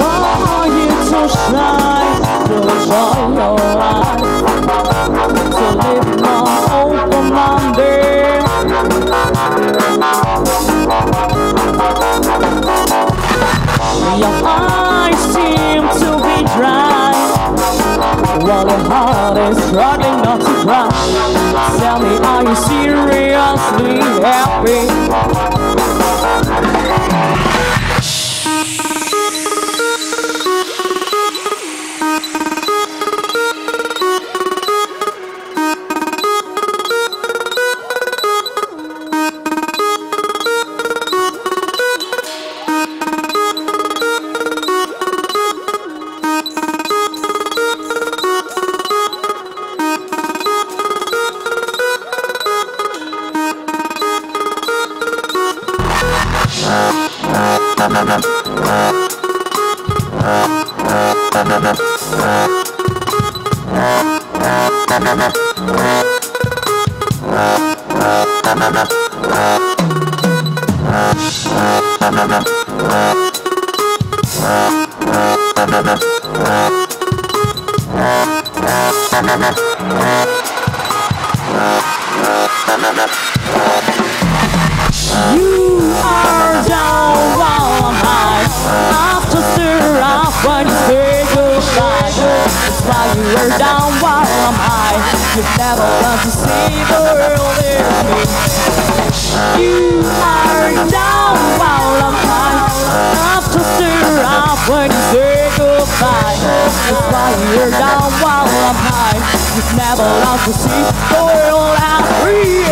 Why are you so shy? Your eyes live been struggling not to cry Tell me, are you seriously happy? You You've never come to see the world is me You are down while I'm high After stir up when you say goodbye That's why you're down while I'm high You've never come to see the world as free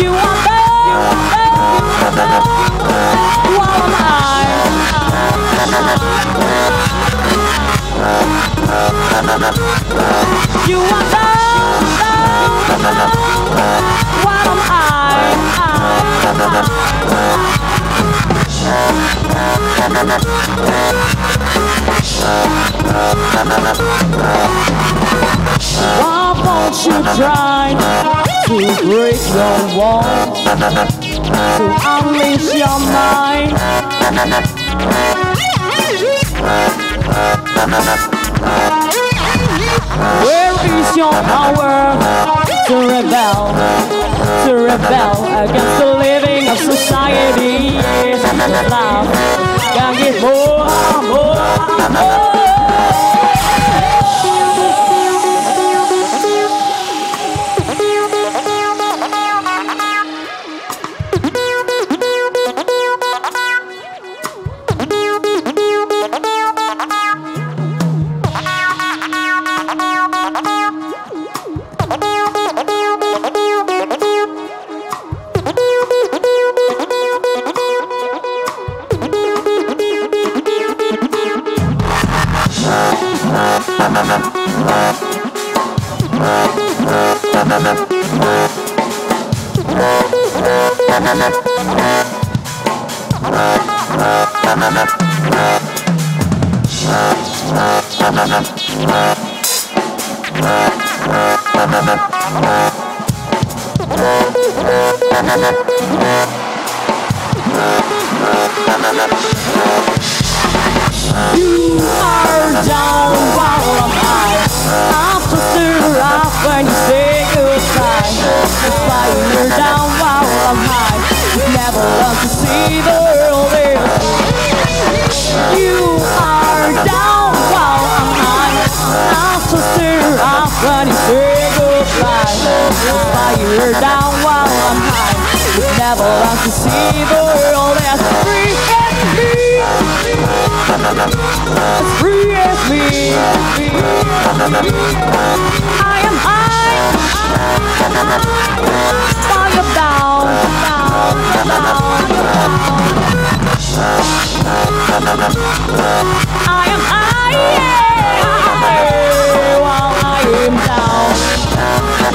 You are bad, you are bad, you are bad While I'm high You are am I? Why won't you try to break your walls to unleash your mind? Where is your power to rebel, to rebel against the living of society? Love can give more, more, more. You are down by to see the world You are down. While I'm high so say goodbye. Down. While I'm high. Never to see the world As free as me, free as me. I